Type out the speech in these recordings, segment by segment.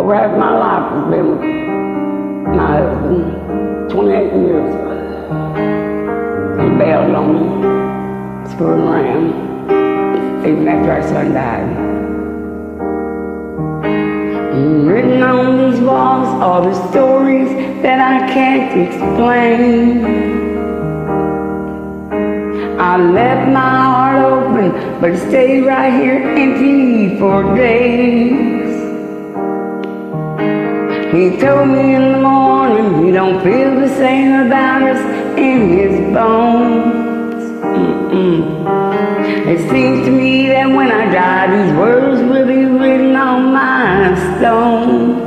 over half my life has been my husband. 28 years. He bailed on me, screwing around, even after our son died. Written on these walls are the stories that I can't explain. I left my heart open, but it stayed right here empty for days. He told me in the morning he don't feel the same about us in his bones. Mm-mm. It seems to me that when I die, these words will be written on my stone.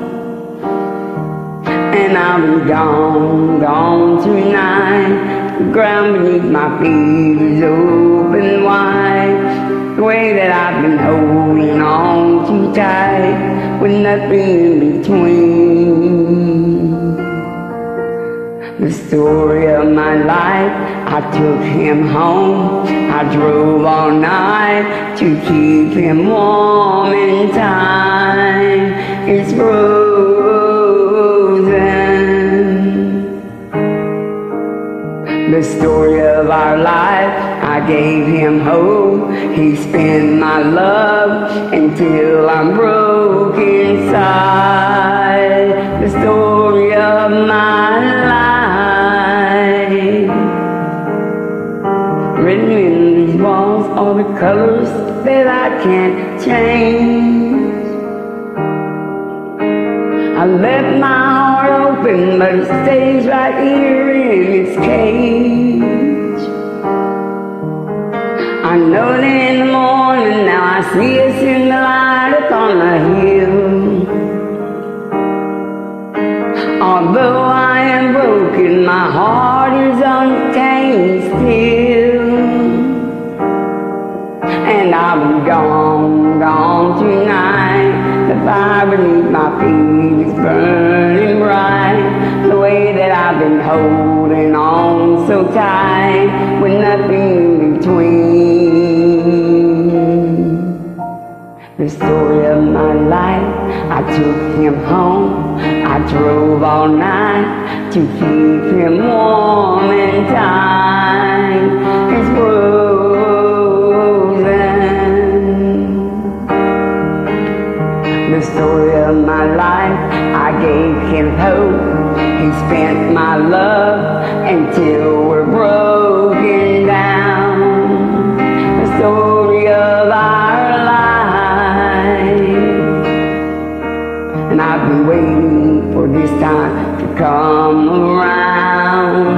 And I'll be gone, gone tonight. The ground beneath my feet is open wide. The way that I've been holding on too tight with nothing in between. The story of my life, I took him home. I drove all night to keep him warm in time. It's frozen. The story of our life, I gave him hope. He spent my love until I'm broke inside. The story of my colors that I can't change. I left my heart open, but it stays right here in its cage. I know that in the morning now I see us in the light up on the hill. Although I am broken, my heart is untamed still. And I'll be gone, gone tonight. The fire beneath my feet is burning bright. The way that I've been holding on so tight with nothing in between. The story of my life, I took him home. I drove all night to keep him warm in time. It's frozen. Him hope. He spent my love until we're broken down. The story of our life. And I've been waiting for this time to come around.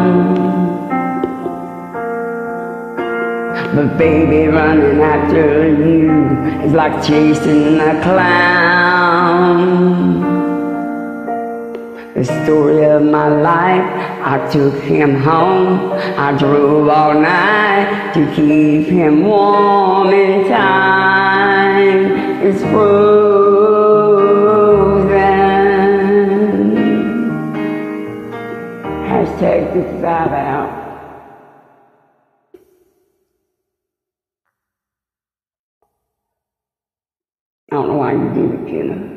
But baby, running after you is like chasing a clown. The story of my life, I took him home. I drove all night to keep him warm in time. It's frozen. Hashtag this vibe out. I don't know why you did it, Kenna.